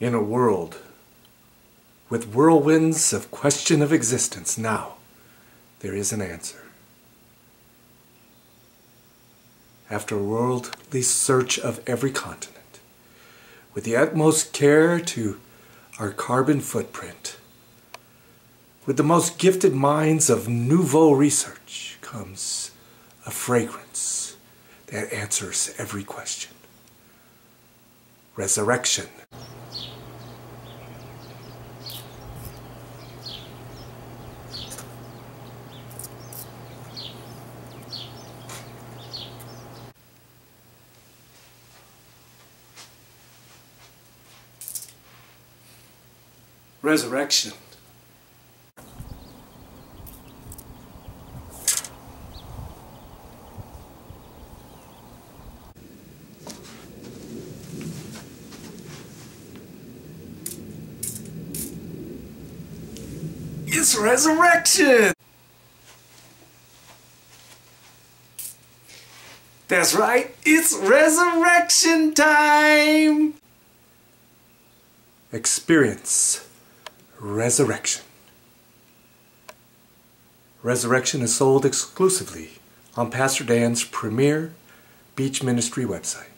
In a world with whirlwinds of question of existence, now there is an answer. After a worldly search of every continent, with the utmost care to our carbon footprint, with the most gifted minds of nouveau research comes a fragrance that answers every question. Resurrection. Resurrection. It's resurrection! That's right, it's resurrection time! Experience Resurrection. Resurrection is sold exclusively on Pastor Dan's premier beach ministry website.